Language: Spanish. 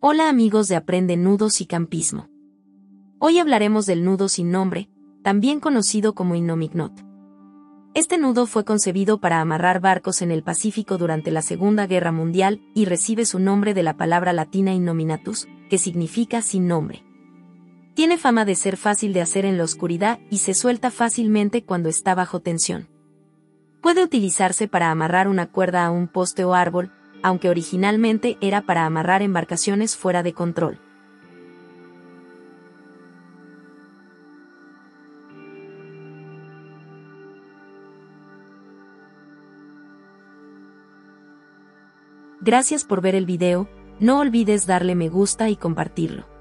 Hola amigos de Aprende Nudos y Campismo. Hoy hablaremos del nudo sin nombre, también conocido como Innomignot. Este nudo fue concebido para amarrar barcos en el Pacífico durante la Segunda Guerra Mundial y recibe su nombre de la palabra latina innominatus, que significa sin nombre. Tiene fama de ser fácil de hacer en la oscuridad y se suelta fácilmente cuando está bajo tensión. Puede utilizarse para amarrar una cuerda a un poste o árbol, aunque originalmente era para amarrar embarcaciones fuera de control. Gracias por ver el video, no olvides darle me gusta y compartirlo.